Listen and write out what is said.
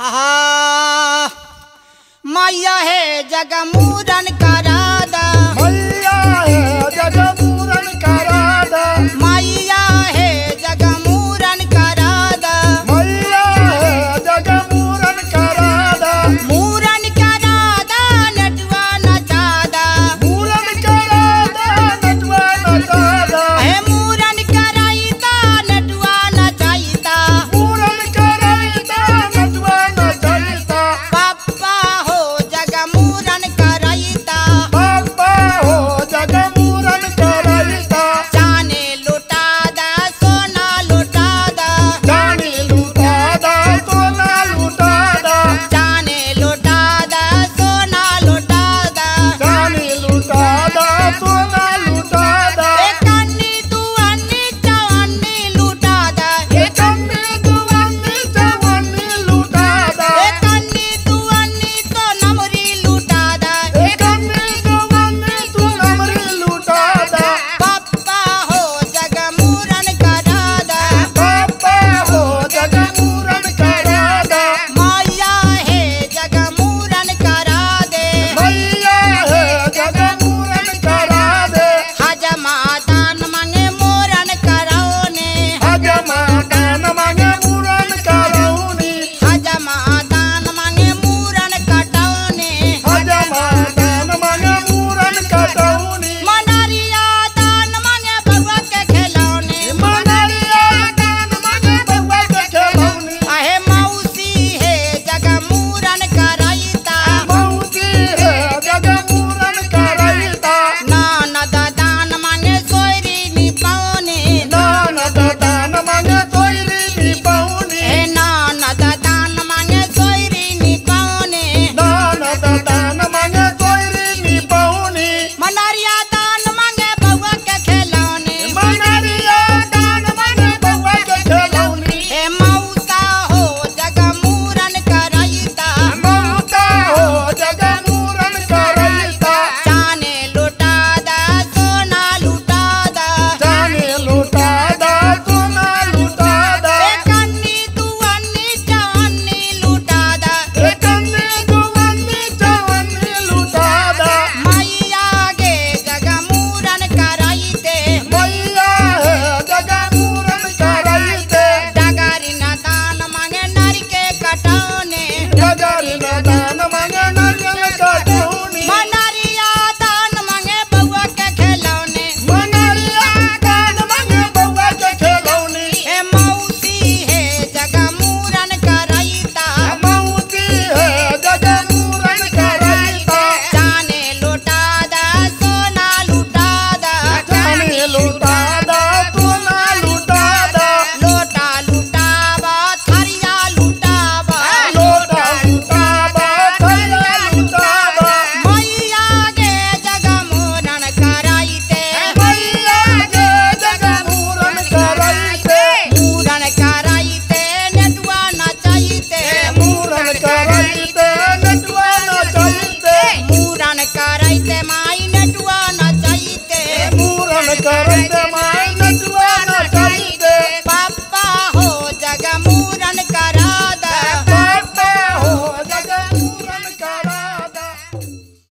हा मैया है जगमूरन करादा मैया है जगमूरन